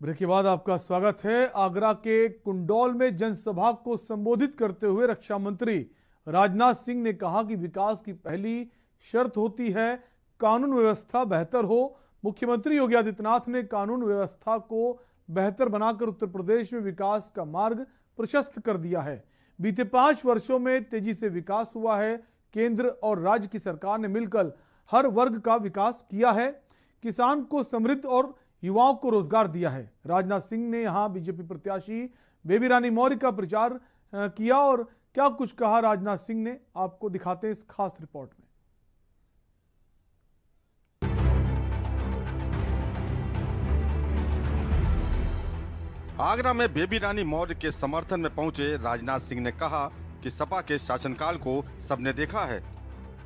Break के बाद आपका स्वागत है। आगरा के कुंडौल में जनसभा को संबोधित करते हुए रक्षा मंत्री राजनाथ सिंह ने कहा कि विकास की पहली शर्त होती है कानून व्यवस्था बेहतर हो। मुख्यमंत्री योगी आदित्यनाथ ने कानून व्यवस्था को बेहतर बनाकर उत्तर प्रदेश में विकास का मार्ग प्रशस्त कर दिया है। बीते पाँच वर्षों में तेज़ी से विकास हुआ है। केंद्र और राज्य की सरकार ने मिलकर हर वर्ग का विकास किया है। किसान को समृद्ध और युवाओं को रोज़गार दिया है। राजनाथ सिंह ने यहाँ बीजेपी प्रत्याशी बेबी रानी मौर्य का प्रचार किया और क्या कुछ कहा राजनाथ सिंह ने, आपको दिखाते हैं इस खास रिपोर्ट में। आगरा में बेबी रानी मौर्य के समर्थन में पहुँचे राजनाथ सिंह ने कहा कि सपा के शासनकाल को सबने देखा है।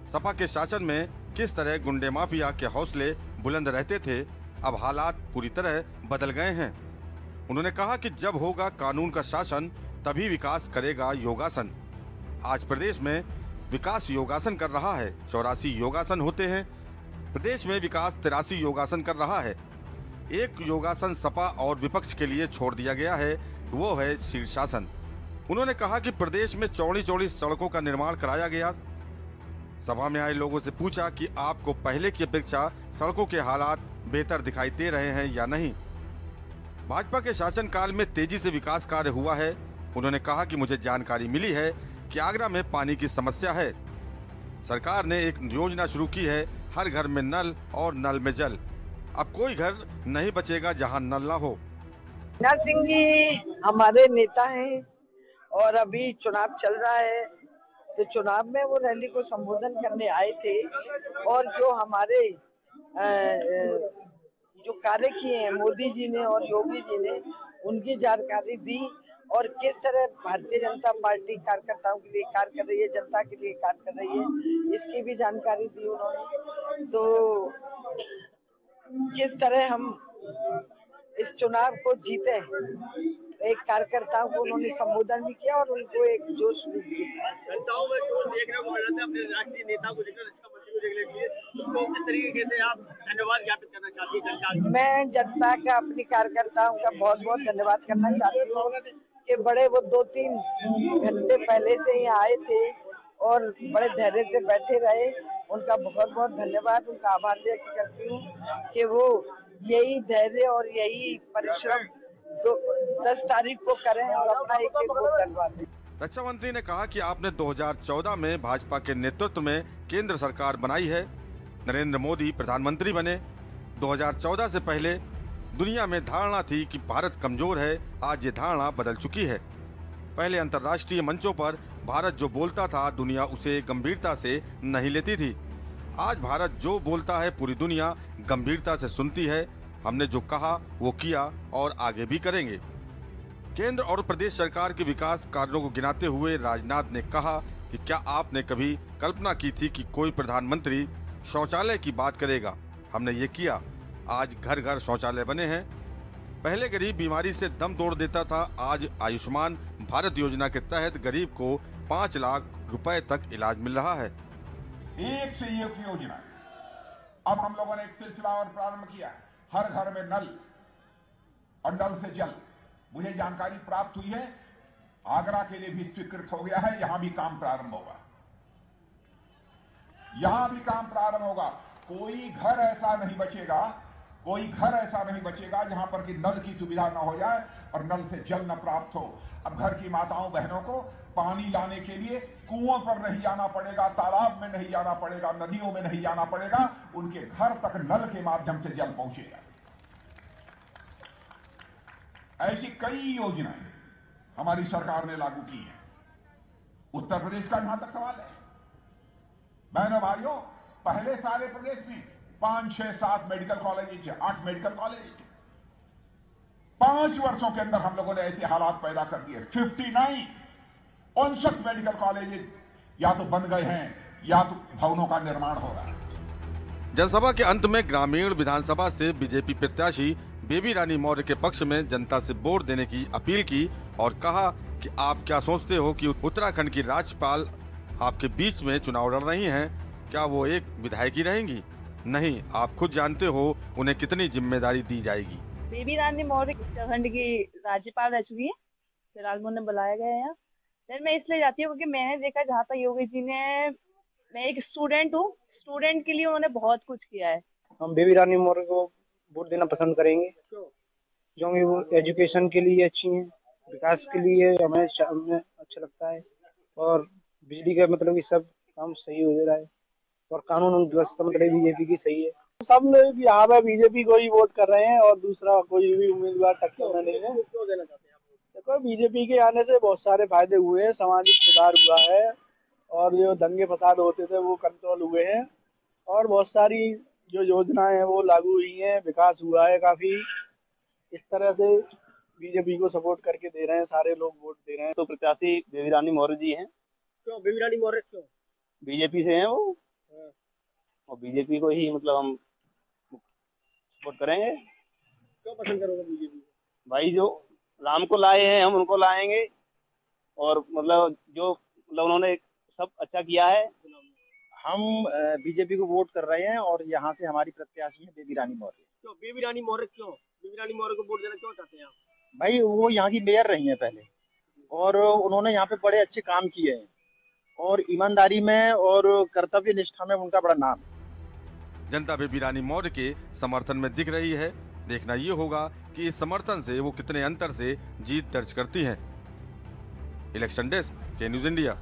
सपा के शासन में किस तरह गुंडे माफिया के हौसले बुलंद रहते थे अब हालात पूरी तरह बदल गए हैं। उन्होंने कहा कि जब होगा कानून का शासन, तभी विकास करेगा योगासन। आज प्रदेश में विकास योगासन कर रहा है, चौरासी योगासन होते हैं। प्रदेश में विकास तिरासी योगासन कर रहा है। एक योगासन सपा और विपक्ष के लिए छोड़ दिया गया है, वो है शीर्षासन। उन्होंने कहा कि प्रदेश में चौड़ी चौड़ी सड़कों का निर्माण कराया गया। सभा में आए लोगों से पूछा कि आपको पहले की अपेक्षा सड़कों के हालात बेहतर दिखाई दे रहे हैं या नहीं? भाजपा के शासनकाल में तेज़ी से विकास कार्य हुआ है। उन्होंने कहा कि मुझे जानकारी मिली है कि आगरा में पानी की समस्या है। सरकार ने एक योजना शुरू की है, हर घर में नल और नल में जल। अब कोई घर नहीं बचेगा जहाँ नल ना हो। सिंह जी, हमारे नेता हैं और अभी चुनाव चल रहा है। तो चुनाव में वो रैली को संबोधन करने आए थे और जो हमारे जो कार्य किए हैं, मोदी जी ने और योगी जी ने, उनकी जानकारी दी और किस तरह भारतीय जनता पार्टी कार्यकर्ताओं के लिए कार्य कर रही है, जनता के लिए कार्य कर रही है, इसकी भी जानकारी दी उन्होंने। तो किस तरह हम इस चुनाव को जीते एक कार्यकर्ताओं को उन्होंने संबोधन भी किया और उनको एक जोश भी दिया। जनताओं में देखने को मिल रहा था अपने राष्ट्रीय को धन्यवाद जनता मैं जनता का, अपनी कार्यकर्ताओं का बहुत बहुत धन्यवाद करना चाहती हूँ कि बड़े वो दो तीन घंटे पहले से ही आए थे और बड़े धैर्य से बैठे रहे। उनका बहुत बहुत धन्यवाद, उनका आभार व्यक्त करती हूँ कि वो यही धैर्य और यही परिश्रम जो दस तारीख को करें और अपना एक एक डलवा दें। रक्षा मंत्री ने कहा कि आपने 2014 में भाजपा के नेतृत्व में केंद्र सरकार बनाई है। नरेंद्र मोदी प्रधानमंत्री बने। 2014 से पहले दुनिया में धारणा थी कि भारत कमज़ोर है, आज ये धारणा बदल चुकी है। पहले अंतर्राष्ट्रीय मंचों पर भारत जो बोलता था, दुनिया उसे गंभीरता से नहीं लेती थी। आज भारत जो बोलता है, पूरी दुनिया गंभीरता से सुनती है। हमने जो कहा, वो किया और आगे भी करेंगे। केंद्र और प्रदेश सरकार के विकास कार्यों को गिनाते हुए राजनाथ ने कहा कि क्या आपने कभी कल्पना की थी कि कोई प्रधानमंत्री शौचालय की बात करेगा? हमने ये किया। आज घर घर शौचालय बने हैं। पहले गरीब बीमारी से दम तोड़ देता था। आज आयुष्मान भारत योजना के तहत गरीब को पाँच लाख रुपए तक इलाज मिल रहा है। एक से एक योजना। अब हम लोगों ने एक सिलसिला और प्रारंभ किया। हर घर में नल और नल से जल। मुझे जानकारी प्राप्त हुई है। आगरा के लिए भी स्वीकृत हो गया है। यहाँ भी काम प्रारंभ होगा। यहाँ भी काम प्रारंभ होगा। कोई घर ऐसा नहीं बचेगा। कोई घर ऐसा नहीं बचेगा जहाँ पर कि नल की सुविधा न हो जाए और नल से जल न प्राप्त हो। अब घर की माताओं बहनों को पानी लाने के लिए कुओं पर नहीं जाना पड़ेगा, तालाब में नहीं जाना पड़ेगा, नदियों में नहीं जाना पड़ेगा। उनके घर तक नल के माध्यम से जल पहुंचेगा। ऐसी कई योजनाएँ हमारी सरकार ने लागू की है। उत्तर प्रदेश का यहाँ तक सवाल है। बहनों भाइयों, पहले सारे प्रदेश में पाँच, छह, सात मेडिकल कॉलेज आठ मेडिकल कॉलेज पाँच वर्षों के अंदर हम लोगों ने ऐसे हालात पैदा कर दिए। 59 उनसठ मेडिकल कॉलेज या तो बन गए हैं, या तो भवनों का निर्माण हो रहा है। जनसभा के अंत में ग्रामीण विधानसभा से बीजेपी प्रत्याशी बेबी रानी मौर्य के पक्ष में जनता से वोट देने की अपील की और कहा कि आप क्या सोचते हो कि उत्तराखंड की राज्यपाल आपके बीच में चुनाव लड़ रही हैं? क्या वो एक विधायकी रहेंगी? नहीं, आप खुद जानते हो उन्हें कितनी ज़िम्मेदारी दी जाएगी। बेबी रानी मौर्य उत्तराखंड की राज्यपाल रह चुकी है। फ़िलहाल मुझे बुलाया गया है मैं इसलिए जाती हूँ क्योंकि मैंने देखा जहाँ तक योगी जी ने मैं एक स्टूडेंट हूँ। स्टूडेंट के लिए उन्होंने बहुत कुछ किया है। हम बेबी रानी मौर्य को वोट देना पसंद करेंगे। क्योंकि वो एजुकेशन के लिए अच्छी हैं विकास के लिए हमें हमें अच्छा लगता है। और बिजली का मतलब कि सब काम सही हो रहा है। और कानून व्यवस्था मतलब बीजेपी की सही है। सब लोग यहाँ पे बीजेपी को ही वोट कर रहे हैं और दूसरा कोई भी उम्मीदवार टक्कर में नहीं है। देना चाहते हैं देखो बीजेपी के आने से बहुत सारे फ़ायदे हुए हैं। सामाजिक सुधार हुआ है। और जो दंगे फसाद होते थे वो कंट्रोल हुए हैं। और बहुत सारी जो योजनाएँ हैं वो लागू हुई हैं विकास हुआ है काफ़ी। इस तरह से बीजेपी को सपोर्ट करके दे रहे हैं सारे लोग वोट दे रहे हैं। तो प्रत्याशी बेबी रानी मौर्य जी हैं। क्यों? बेबी रानी मौर्य क्यों? बीजेपी से हैं वो। और बीजेपी को ही मतलब हम सपोर्ट करेंगे। क्यों पसंद करोगे बीजेपी भाई जो राम को लाए हैं हम उनको लाएँगे। और मतलब जो मतलब उन्होंने सब अच्छा किया है? हम बीजेपी को वोट कर रहे हैं और यहाँ से हमारी प्रत्याशी है बेबी रानी मौर्य। क्यों? बेबी रानी मौर्य क्यों? बेबी रानी मौर्य को वोट देना क्यों चाहते हैं आप? भाई वो यहाँ की मेयर रही हैं पहले। और उन्होंने यहाँ पे बड़े अच्छे काम किए हैं। और ईमानदारी में और कर्तव्य निष्ठा में उनका बड़ा नाम है। जनता बेबी रानी मौर्य के समर्थन में दिख रही है। देखना ये होगा कि इस समर्थन से वो कितने अंतर से जीत दर्ज करती हैं। इलेक्शन डेस्क के न्यूज़ इंडिया।